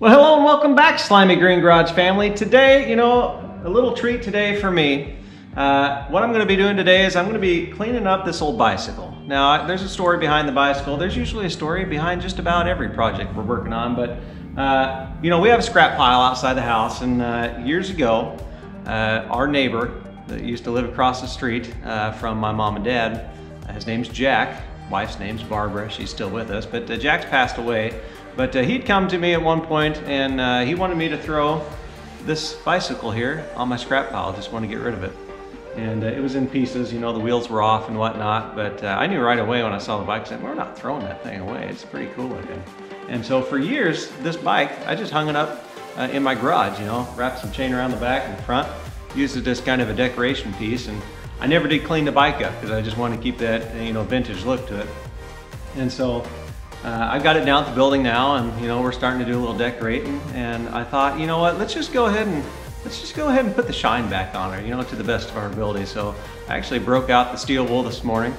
Well, hello and welcome back, Slimy Green Garage family. Today, you know, a little treat today for me. Uh, what I'm going to be doing today is I'm going to be cleaning up this old bicycle. Now, there's a story behind the bicycle. There's usually a story behind just about every project we're working on, but uh, you know, we have a scrap pile outside the house, and uh, years ago, uh, our neighbor that used to live across the street uh, from my mom and dad, his name's Jack. Wife's name's Barbara. She's still with us, but uh, Jack's passed away. But uh, he'd come to me at one point and uh, he wanted me to throw this bicycle here on my scrap pile. Just want to get rid of it. And uh, it was in pieces, you know, the wheels were off and whatnot. But uh, I knew right away when I saw the bike, I said, we're not throwing that thing away. It's pretty cool looking. And so for years, this bike, I just hung it up uh, in my garage, you know, wrapped some chain around the back and front, used it as kind of a decoration piece. And I never did clean the bike up because I just wanted to keep that, you know, vintage look to it. And so uh, I got it down at the building now and you know we're starting to do a little decorating and I thought you know what let's just go ahead and let's just go ahead and put the shine back on her you know to the best of our ability. So I actually broke out the steel wool this morning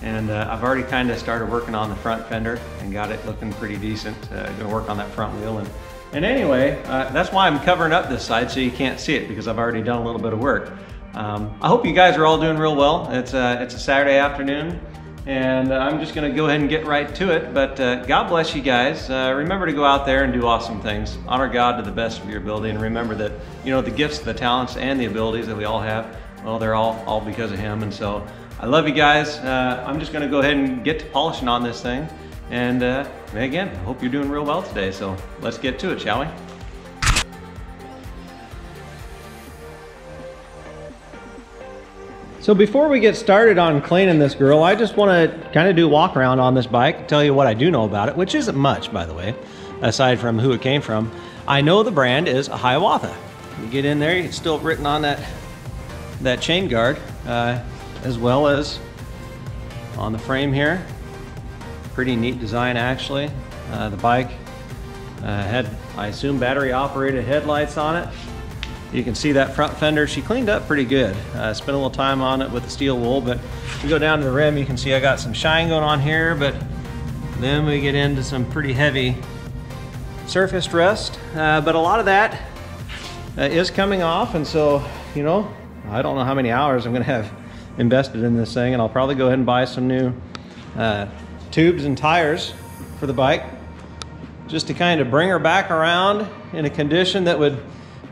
and uh, I've already kind of started working on the front fender and got it looking pretty decent uh, gonna work on that front wheel. And and anyway uh, that's why I'm covering up this side so you can't see it because I've already done a little bit of work. Um, I hope you guys are all doing real well. It's a, it's a Saturday afternoon and I'm just gonna go ahead and get right to it. But uh, God bless you guys. Uh, remember to go out there and do awesome things. Honor God to the best of your ability and remember that, you know, the gifts, the talents, and the abilities that we all have, well, they're all, all because of Him. And so I love you guys. Uh, I'm just gonna go ahead and get to polishing on this thing. And uh, again, I hope you're doing real well today. So let's get to it, shall we? So before we get started on cleaning this girl, I just want to kind of do a walk around on this bike, tell you what I do know about it, which isn't much, by the way, aside from who it came from. I know the brand is Hiawatha. You get in there, it's still written on that that chain guard, uh, as well as on the frame here. Pretty neat design, actually. Uh, the bike uh, had, I assume, battery operated headlights on it. You can see that front fender, she cleaned up pretty good. Uh, spent a little time on it with the steel wool, but you go down to the rim, you can see I got some shine going on here, but then we get into some pretty heavy surface rust. Uh, but a lot of that uh, is coming off, and so, you know, I don't know how many hours I'm gonna have invested in this thing, and I'll probably go ahead and buy some new uh, tubes and tires for the bike, just to kind of bring her back around in a condition that would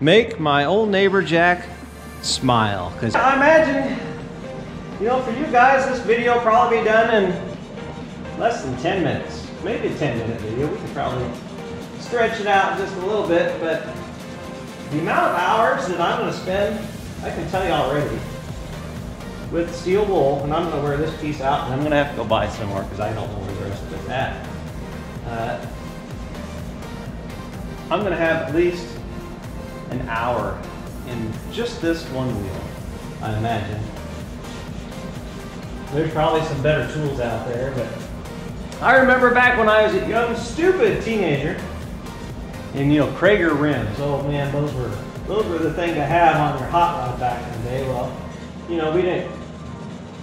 make my old neighbor Jack smile. Cause I imagine, you know, for you guys, this video will probably be done in less than 10 minutes. Maybe a 10 minute video. We could probably stretch it out just a little bit, but the amount of hours that I'm gonna spend, I can tell you already, with steel wool, and I'm gonna wear this piece out, and I'm gonna have to go buy some more because I don't know where the rest of it's at. Uh, I'm gonna have at least an hour in just this one wheel, I imagine. There's probably some better tools out there, but I remember back when I was a young, stupid teenager, and you know, Cragar rims, oh man, those were those were the thing to have on your hot rod back in the day. Well, you know, we didn't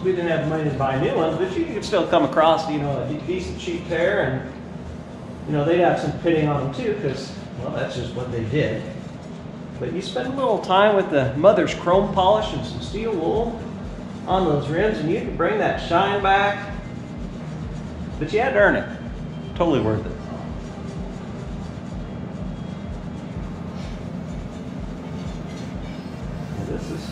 we didn't have the money to buy new ones, but you could still come across, you know, a decent cheap pair, and you know, they'd have some pitting on them too, because well, that's just what they did. But you spend a little time with the mother's chrome polish and some steel wool on those rims and you can bring that shine back. But you had to earn it. Totally worth it. This is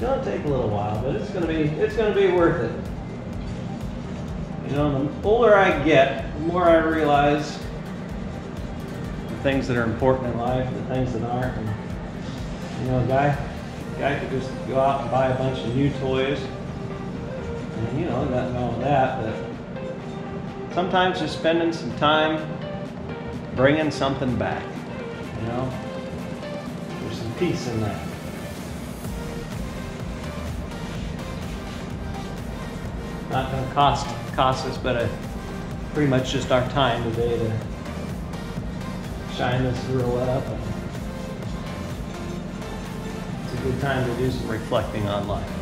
gonna take a little while, but it's gonna be it's gonna be worth it. You know, the older I get, the more I realize things that are important in life, the things that aren't. And, you know, a guy, a guy could just go out and buy a bunch of new toys, and you know, nothing wrong with that. But sometimes just spending some time bringing something back. You know, there's some peace in that. Not to cost cost us, but a, pretty much just our time today to shine this girl up. It's a good time to do some reflecting on life.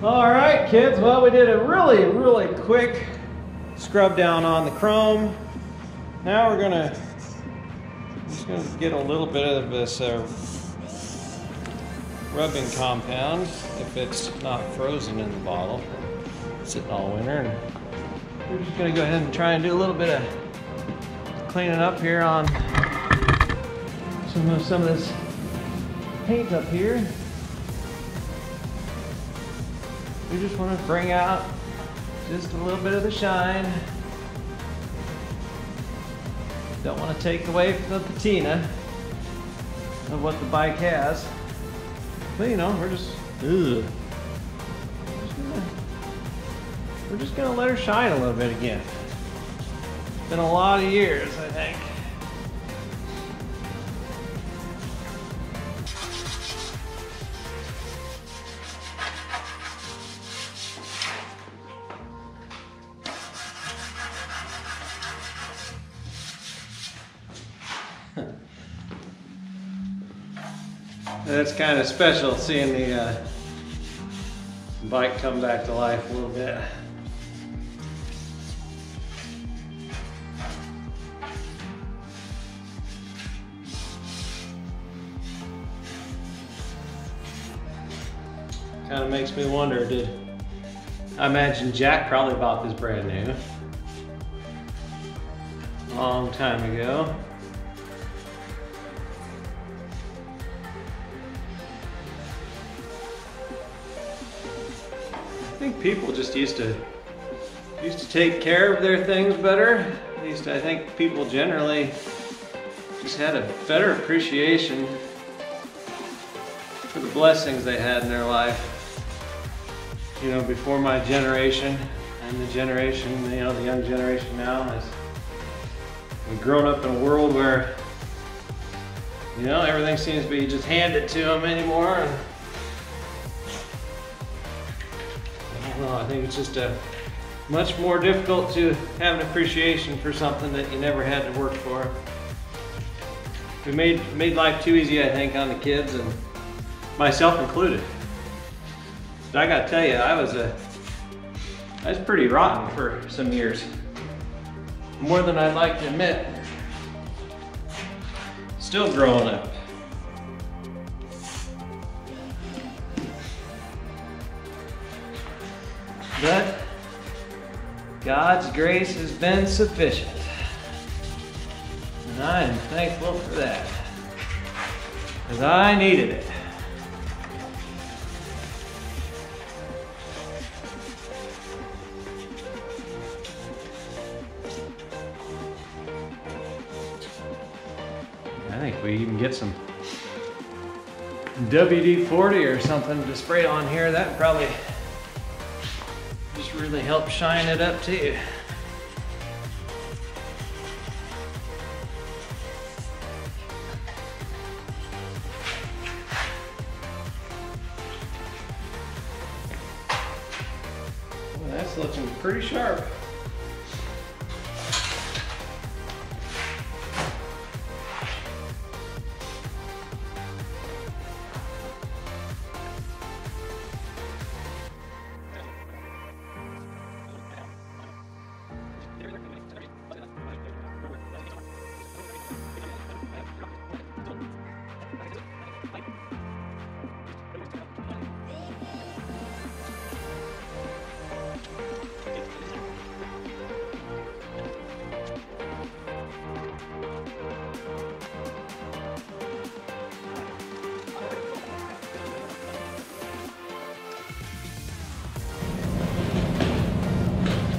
All right, kids. Well, we did a really, really quick scrub down on the chrome. Now we're gonna just gonna get a little bit of this uh, rubbing compound if it's not frozen in the bottle, sitting all winter. And we're just gonna go ahead and try and do a little bit of cleaning up here on some of some of this paint up here. We just want to bring out just a little bit of the shine. Don't want to take away from the patina of what the bike has. But you know, we're just, ugh. We're just gonna let her shine a little bit again. It's been a lot of years, I think. That's kind of special seeing the uh, bike come back to life a little bit. Kind of makes me wonder, did, I imagine Jack probably bought this brand new. Long time ago. Think people just used to used to take care of their things better. At least I think people generally just had a better appreciation for the blessings they had in their life. You know, before my generation and the generation, you know, the young generation now has we've grown up in a world where you know everything seems to be just handed to them anymore. And, Well, I think it's just a much more difficult to have an appreciation for something that you never had to work for. We made made life too easy, I think, on the kids and myself included. But I gotta tell you, I was a I was pretty rotten for some years, more than I'd like to admit. Still growing up. But God's grace has been sufficient. And I am thankful for that. Because I needed it. I think we even get some WD-40 or something to spray on here. That probably just really help shine it up too. Well, that's looking pretty sharp.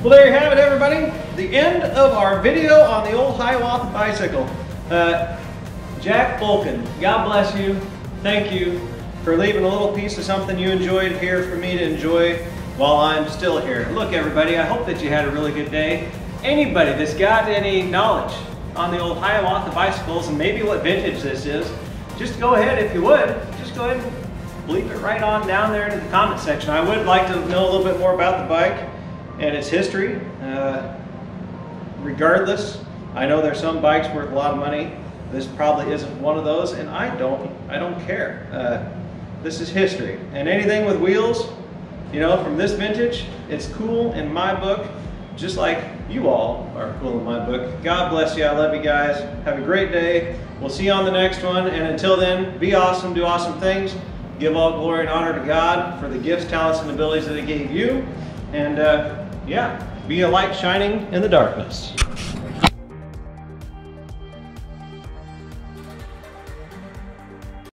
Well, there you have it, everybody. The end of our video on the old Hiawatha bicycle. Uh, Jack Bohlken, God bless you. Thank you for leaving a little piece of something you enjoyed here for me to enjoy while I'm still here. Look, everybody, I hope that you had a really good day. Anybody that's got any knowledge on the old Hiawatha bicycles and maybe what vintage this is, just go ahead, if you would, just go ahead and bleep it right on down there into the comment section. I would like to know a little bit more about the bike and its history. Uh, regardless, I know there's some bikes worth a lot of money. This probably isn't one of those, and I don't, I don't care. Uh, this is history, and anything with wheels, you know, from this vintage, it's cool in my book, just like you all are cool in my book. God bless you. I love you guys. Have a great day. We'll see you on the next one. And until then, be awesome, do awesome things. Give all glory and honor to God for the gifts, talents, and abilities that He gave you. And uh, yeah, be a light shining in the darkness.